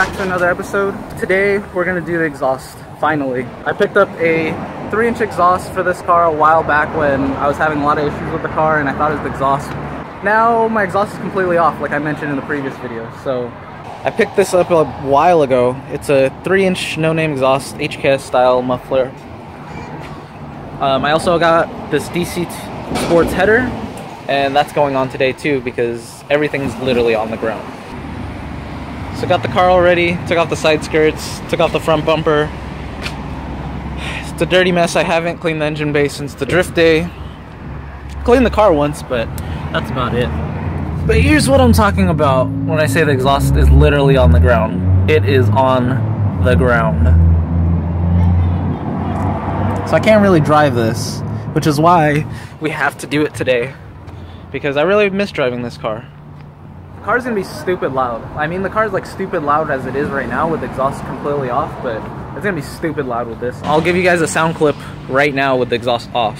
back to another episode. Today we're gonna do the exhaust, finally. I picked up a 3 inch exhaust for this car a while back when I was having a lot of issues with the car and I thought it was the exhaust. Now my exhaust is completely off like I mentioned in the previous video. So I picked this up a while ago. It's a 3 inch no name exhaust HKS style muffler. Um, I also got this DC Sports header and that's going on today too because everything's literally on the ground. So got the car already, took off the side skirts, took off the front bumper. It's a dirty mess. I haven't cleaned the engine bay since the drift day. Cleaned the car once, but that's about it. But here's what I'm talking about when I say the exhaust is literally on the ground. It is on the ground. So I can't really drive this, which is why we have to do it today because I really miss driving this car. Car's gonna be stupid loud. I mean, the car's like stupid loud as it is right now with exhaust completely off, but it's gonna be stupid loud with this. I'll give you guys a sound clip right now with the exhaust off.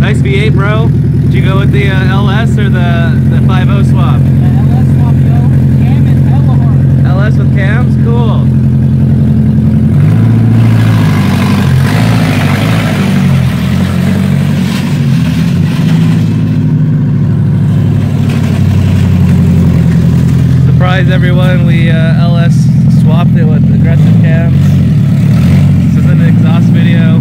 Nice V8, bro. Did you go with the uh, LS or the the 5.0 swap? LS with cams, cool. Surprise everyone, we uh, LS swapped it with aggressive cams. This is an exhaust video.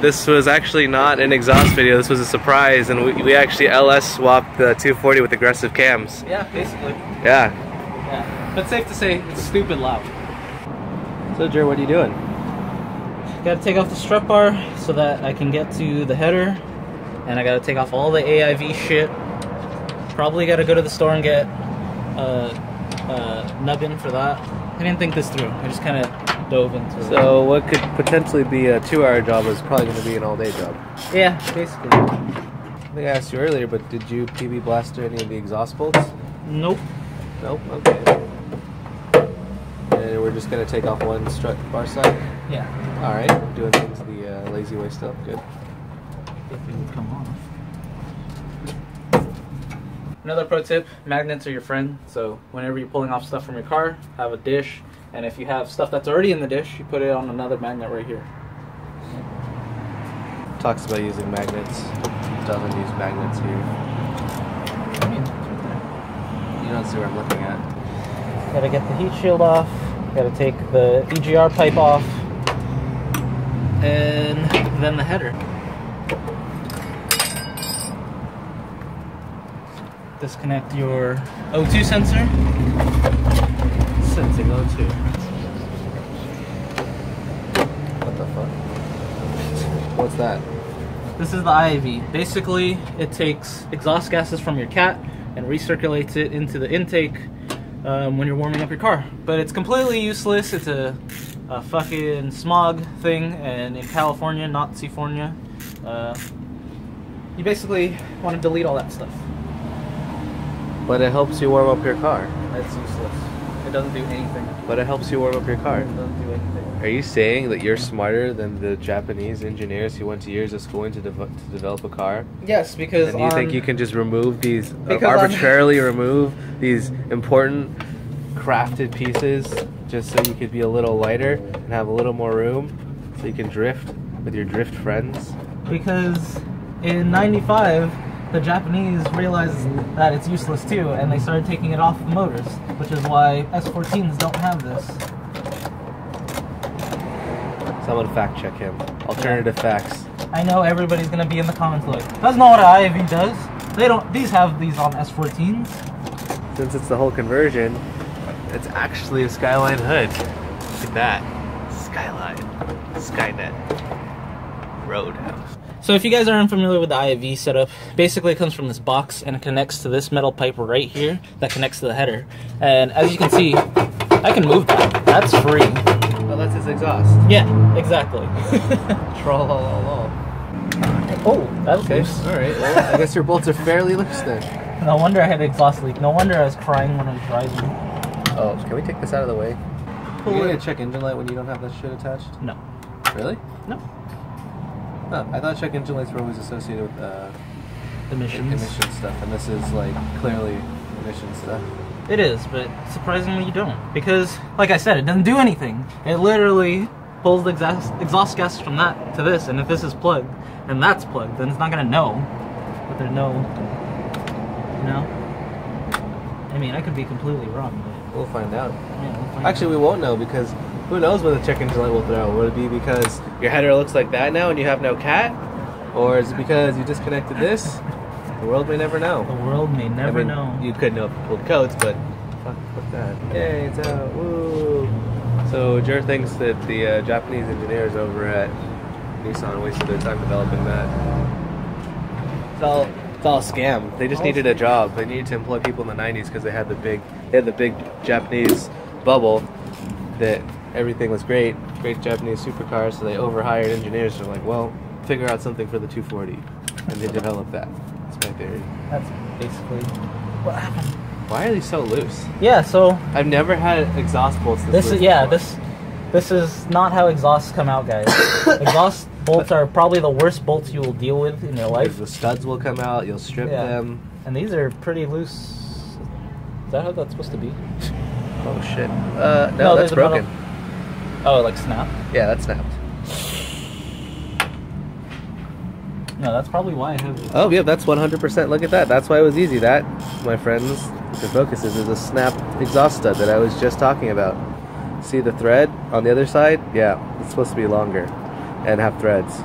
This was actually not an exhaust video, this was a surprise, and we, we actually LS swapped the 240 with aggressive cams. Yeah, basically. Yeah. Yeah. But safe to say, it's stupid loud. So, Ger, what are you doing? Gotta take off the strut bar so that I can get to the header. And I gotta take off all the AIV shit. Probably gotta go to the store and get a, a nubbin for that. I didn't think this through. I just kind of dove into it. So, what could potentially be a two hour job is probably going to be an all day job. Yeah, basically. I think I asked you earlier, but did you PB blaster any of the exhaust bolts? Nope. Nope, okay. And we're just going to take off one strut bar side? Yeah. Alright, doing things the uh, lazy way still. Good. If it would come off. Another pro tip, magnets are your friend. So whenever you're pulling off stuff from your car, have a dish. And if you have stuff that's already in the dish, you put it on another magnet right here. Talks about using magnets. Doesn't use magnets here. I mean, it's right there. You don't see where I'm looking at. Gotta get the heat shield off. Gotta take the EGR pipe off. And then the header. Disconnect your O2 sensor. Sensing O2. What the fuck? What's that? This is the IAV. Basically, it takes exhaust gases from your cat and recirculates it into the intake um, when you're warming up your car. But it's completely useless. It's a, a fucking smog thing, and in California, not California, uh, you basically want to delete all that stuff. But it helps you warm up your car. That's useless. It doesn't do anything. But it helps you warm up your car. It doesn't do anything. Are you saying that you're smarter than the Japanese engineers who went to years of schooling to, to develop a car? Yes, because And you think you can just remove these, uh, Because on- arbitrarily remove these important crafted pieces just so you could be a little lighter and have a little more room so you can drift with your drift friends? because in 95 the japanese realized that it's useless too and they started taking it off the motors which is why s14s don't have this Someone fact check him. Alternative facts. i know everybody's gonna be in the comments like that's not what an iv does they don't these have these on s14s Since it's the whole conversion, it's actually a Skyline hood. Look at that. Skyline. Skynet. Roadhouse. So if you guys are unfamiliar with the IAV setup, basically it comes from this box and it connects to this metal pipe right here that connects to the header. And as you can see, I can move that. That's free. That's his exhaust. Yeah, exactly. Troll Oh, that's Okay, loose. all right. Well, I guess your bolts are fairly loose then. No wonder I had exhaust leak. No wonder I was crying when I was driving. Oh, can we take this out of the way? Pull you it. need to check engine light when you don't have that shit attached? No. Really? No. Oh, I thought check engine lights were always associated with uh, Emissions. emission stuff, and this is like clearly emission stuff. It is, but surprisingly you don't. Because, like I said, it doesn't do anything. It literally pulls the exhaust, exhaust gas from that to this, and if this is plugged, and that's plugged, then it's not gonna know. But there's no, you know? I mean, I could be completely wrong, but We'll find out. yeah, we'll find Actually, we won't know because who knows when the check engine light will throw? Would it be because your header looks like that now and you have no cat, or is it because you disconnected this? The world may never know. the world may never I mean, know. You could know if you pulled codes, but fuck, fuck that. Yay, it's out. Woo. So Ger thinks that the uh, Japanese engineers over at Nissan wasted their time developing that. It's all it's all a scam. They just needed a job. They needed to employ people in the '90s because they had the big they had the big Japanese bubble that everything was great, great Japanese supercars. So they overhired engineers. They're like, well, figure out something for the 240, and they developed that. That's my theory. That's basically what happened. Why are these so loose? Yeah, so I've never had exhaust bolts this, this is yeah, before. this this is not how exhausts come out, guys. exhaust bolts are probably the worst bolts you will deal with in your life. the studs will come out. You'll strip Yeah. them. And these are pretty loose. Is that how that's supposed to be? Oh shit! Uh, no, No, that's there's a metal- broken. Oh, like snap? Yeah, that snapped. No, that's probably why I have. Oh yeah, that's 100%. Look at that. That's why it was easy. That, my friends, the focus is, is a snap exhaust stud that I was just talking about. See the thread on the other side? Yeah, it's supposed to be longer and have threads.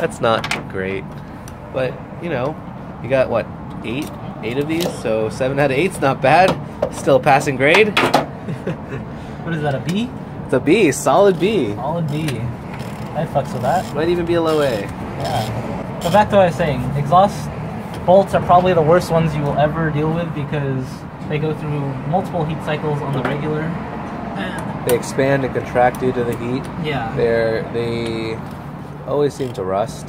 That's not great, but you know, you got what eight, eight of these, so seven out of eight's not bad. Still a passing grade. What is that? A B? It's a B, solid B. Solid B. I fucks with that. Might even be a low A. Yeah. But back to what I was saying. Exhaust bolts are probably the worst ones you will ever deal with because they go through multiple heat cycles on the regular. And They expand and contract due to the heat. yeah. They're they always seem to rust.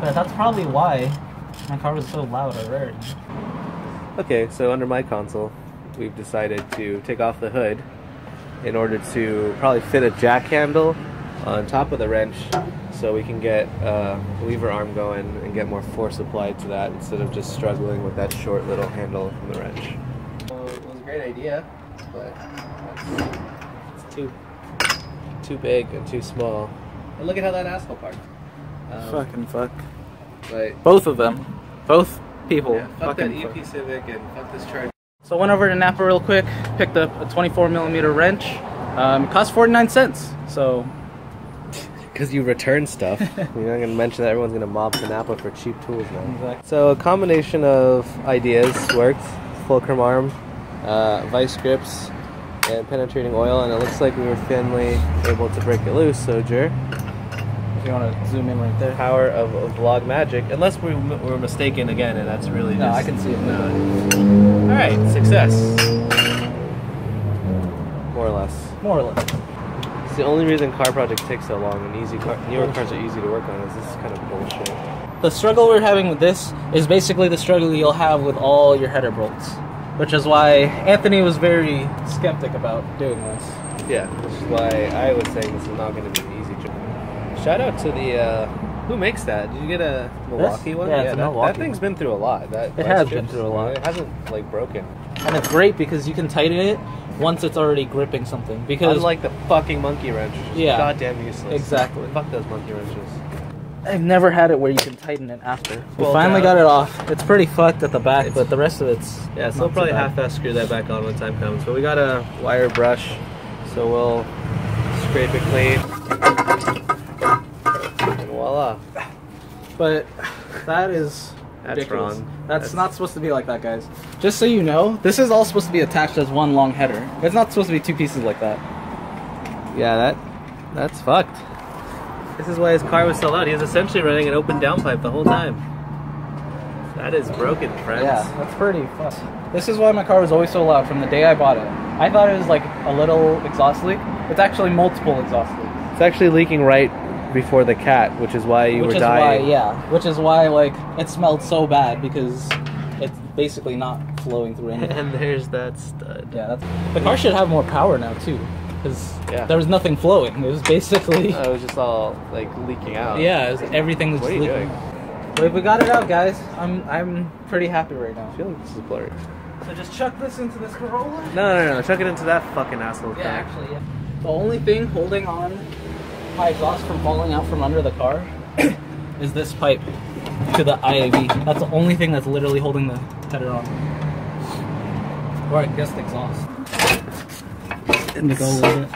But that's probably why my car was so loud already. Okay, so under my console, we've decided to take off the hood in order to probably fit a jack handle on top of the wrench so we can get a lever arm going and get more force applied to that instead of just struggling with that short little handle from the wrench. So it was a great idea, but it's too too big and too small. And look at how that asshole parked. Um, Fucking fuck. But Both of them. Both people. yeah, fuck that fucking fuck. EP Civic and fuck this charge. So I went over to Napa real quick, picked up a 24 millimeter wrench. Um, cost 49 cents. So Because you return stuff. You're not going to mention that everyone's going to mob Napa for cheap tools now. Exactly. So a combination of ideas worked. Fulcrum arm, uh, vice grips, and penetrating oil, and it looks like we were finally able to break it loose. So, Ger, if you want to zoom in right there. power of, of vlog magic. Unless we were mistaken again, and that's really No, just, I can see it. Now. All right, success. More or less. More or less. The only reason car projects take so long, and easy car, newer cars are easy to work on. Is this is kind of bullshit? The struggle we're having with this is basically the struggle you'll have with all your header bolts. Which is why Anthony was very skeptic about doing this. Yeah, which is why I was saying this is not going to be an easy job. Shout out to the uh, who makes that? Did you get a Milwaukee one? Yeah, it's a that, Milwaukee that thing's been through a lot. That it has been through a lot. It hasn't like broken. And it's great because you can tighten it once it's already gripping something. Because Unlike the fucking monkey wrench. Yeah. Goddamn useless. Exactly. Fuck those monkey wrenches. I've never had it where you can tighten it after. We Well, finally down. got it off. It's pretty fucked at the back, It's- but the rest of it's Yeah, so we'll probably half-ass screw that back on when time comes. But we got a wire brush, so we'll scrape it clean. And voila. But that is That's ridiculous. wrong. That's, That's- not supposed to be like that, guys. Just so you know, this is all supposed to be attached as one long header. It's not supposed to be two pieces like that. Yeah, that that's fucked. This is why his car was so loud. He was essentially running an open downpipe the whole time. That is broken, friends. Yeah, that's pretty fucked. This is why my car was always so loud from the day I bought it. I thought it was like a little exhaust leak. It's actually multiple exhaust leaks. It's actually leaking right before the cat, which is why you which were is dying. why, yeah, which is why like it smelled so bad because it's basically not flowing through anything. And there's that stud. yeah, that's, the car should have more power now too, because Yeah. there was nothing flowing. It was basically Oh, it was just all like leaking out. yeah, it was, everything was What are just you leaking. doing? But we got it out, guys. I'm I'm pretty happy right now. I feel like this is a blurry. So just chuck this into this Corolla. No, no, no. Chuck it into that fucking asshole. Yeah, car. actually, yeah. The only thing holding on my exhaust from falling out from under the car is this pipe to the IAV. That's the only thing that's literally holding the header on. Or I guess the exhaust. Let me go a little bit.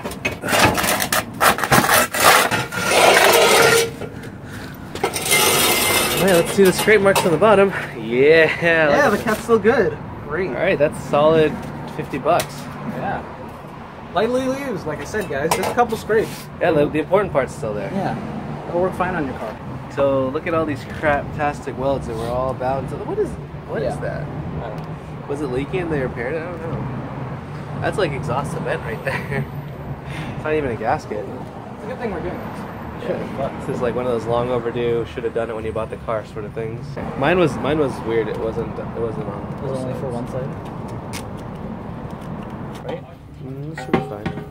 Alright, let's see the scrape marks on the bottom. Yeah. Yeah, the cat's still good. Great. All right, that's solid fifty bucks. Yeah. Lightly used, like I said, guys. Just a couple scrapes. Yeah, the, the important part's still there. Yeah. It'll work fine on your car. So look at all these craptastic welds that were all bound to. The, what is what is Yeah. that? I don't know. Was it leaking they repaired it? I don't know. That's like exhaust vent right there. It's not even a gasket. It's a good thing we're doing this. This is like one of those long overdue, should have done it when you bought the car sort of things. Mine was mine was weird. It wasn't it wasn't on. It was only for one side. Right? Mm, this should be fine.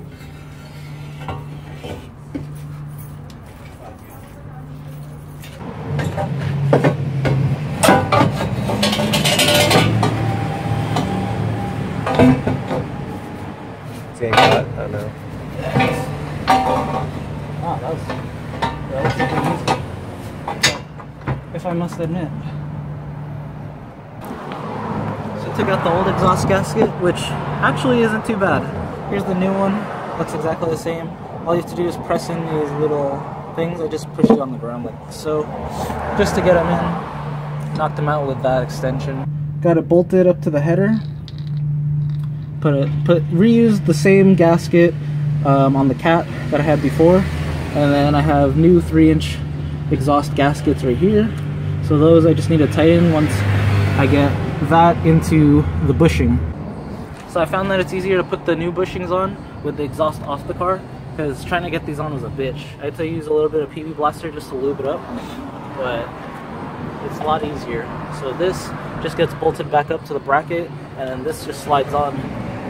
It's getting hot. I don't know. Ah, that was relatively easy. If I must admit. So I took out the old exhaust gasket, which actually isn't too bad. Here's the new one. Looks exactly the same. All you have to do is press in these little things. I just pushed it on the ground like so, just to get them in. Knocked them out with that extension. Got it bolted up to the header. Put it, put reused the same gasket um, on the cat that I had before, and then I have new three-inch exhaust gaskets right here. So those I just need to tighten once I get that into the bushing. So I found that it's easier to put the new bushings on with the exhaust off the car because trying to get these on was a bitch. I had to use a little bit of PB Blaster just to lube it up, but it's a lot easier. So this just gets bolted back up to the bracket and then this just slides on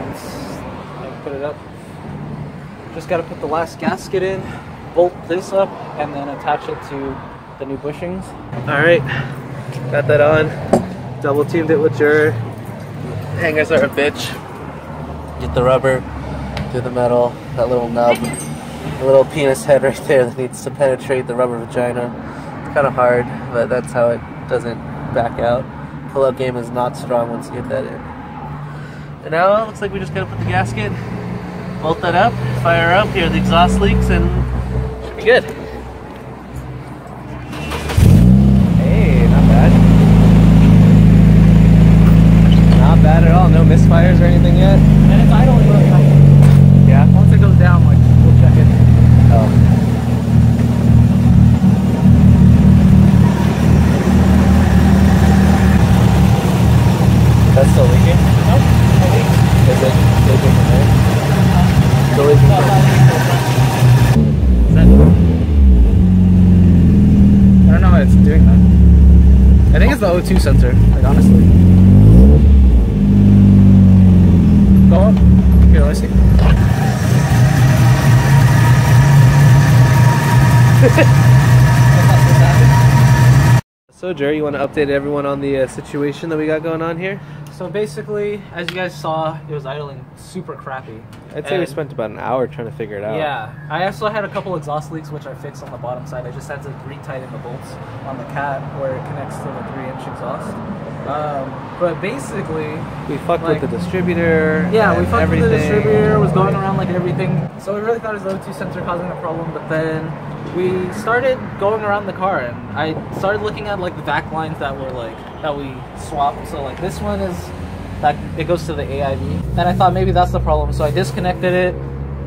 once I put it up. Just got to put the last gasket in, bolt this up, and then attach it to the new bushings. All right, got that on. Double teamed it with your hangers are a bitch. Get the rubber through the metal, that little nub, the little penis head right there that needs to penetrate the rubber vagina. It's kind of hard, but that's how it doesn't back out. Pull-up game is not strong once you get that in. And now it looks like we just gotta put the gasket, bolt that up, fire up, hear the exhaust leaks, and should be good. Hey, not bad. Not bad at all. No misfires or anything yet. And it's idling really high. Yeah. Once it goes down, like, we'll check it. Oh. That's still leaking. Nope. no leaks. Is it leaking from there? Still leaking from Is that I don't know why it's doing that. I think it's the O2 sensor, like honestly. Go up. Here, let's see. So, Jerry, you want to update everyone on the uh, situation that we got going on here? So basically, as you guys saw, it was idling super crappy. I'd say we spent about an hour trying to figure it out. Yeah, I also had a couple exhaust leaks which I fixed on the bottom side. I just had to retighten the bolts on the cat where it connects to the three-inch exhaust. Um, but basically, We fucked Like- with the distributor. yeah, we fucked everything. with the distributor. Was going around like everything. So we really thought it was the O2 sensor causing the problem. But then we started going around the car, and I started looking at like the back lines that were like that we swapped. So like this one is that it goes to the AIV, and I thought maybe that's the problem. So I disconnected it.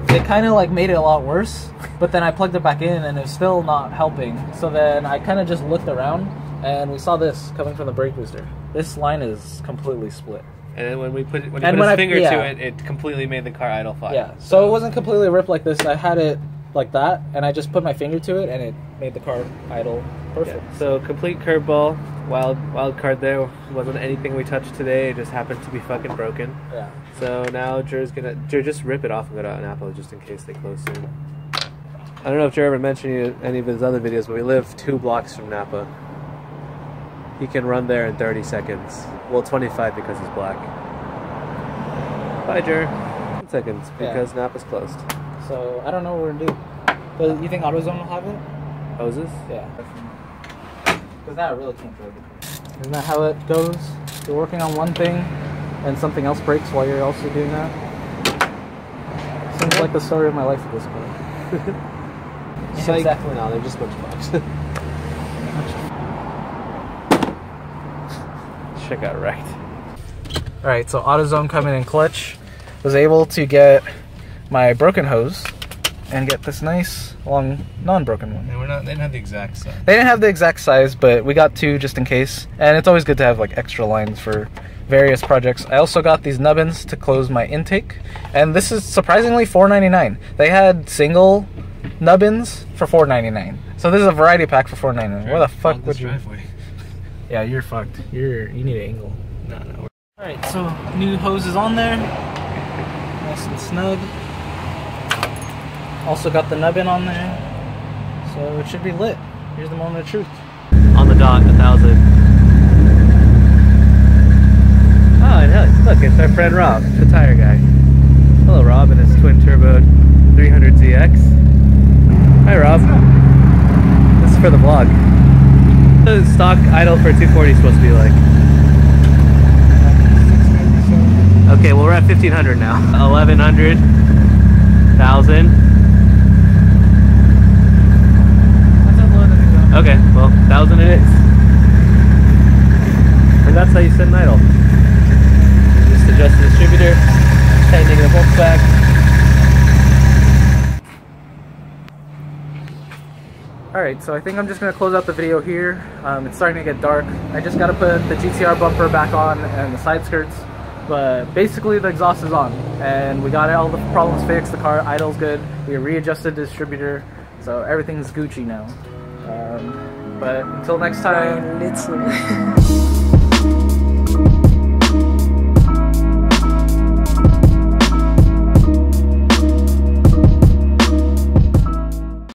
It kind of like made it a lot worse. But then I plugged it back in, and it's still not helping. So then I kind of just looked around, and we saw this coming from the brake booster. This line is completely split. And then when we put when he And put when his I- finger yeah. to it, it completely made the car idle fire. Yeah, so it wasn't completely ripped like this. I had it like that, and I just put my finger to it, and it made the car idle perfect. Yeah. So complete curveball, wild wild card there. Wasn't anything we touched today. It just happened to be fucking broken. Yeah. So now Ger's gonna Ger just rip it off and go to Napa just in case they close soon. I don't know if Ger ever mentioned any of his other videos, but we live two blocks from Napa. He can run there in 30 seconds. Well, 25 because he's black. Bye, Ger. 10 seconds because Napa's closed. So I don't know what we're gonna do. But you think AutoZone will have it? Hoses? Yeah. Because now that really can't drive the Isn't that how it goes? You're working on one thing, and something else breaks while you're also doing that. Seems like the story of my life with this car. Psych. Exactly. No, they're just Lunchbox. Shit got wrecked. All right, so AutoZone coming in clutch was able to get my broken hose and get this nice long non-broken one. And we're not. They didn't have the exact size. They didn't have the exact size, but we got two just in case. And it's always good to have like extra lines for various projects. I also got these nubbins to close my intake, and this is surprisingly $4.99. They had single nubbins for $4.99. So this is a variety pack for $4.99. Where the fuck would you? Yeah, you're fucked. You're you need an angle. No, no. All right, so new hose is on there, nice and snug. Also got the nubbin on there, so it should be lit. Here's the moment of truth. On the dot, a thousand. Oh, and hell, look, it's our friend Rob, the tire guy. Hello, Rob, and his twin turbo 300ZX. Hi, Rob. This is for the vlog. The stock idle for 240 is supposed to be like. Okay, well, we're at 1500 now. 1100, 1000. Okay, well, 1000 it is. And that's how you set an idle. Just adjust the distributor, tightening the bolts back. Alright, so I think I'm just going to close out the video here. Um, it's starting to get dark. I just got to put the GTR bumper back on and the side skirts. But basically the exhaust is on. And we got all the problems fixed. The car idles good. We readjusted the distributor. So everything's Gucci now. Um, but until next time. Literally.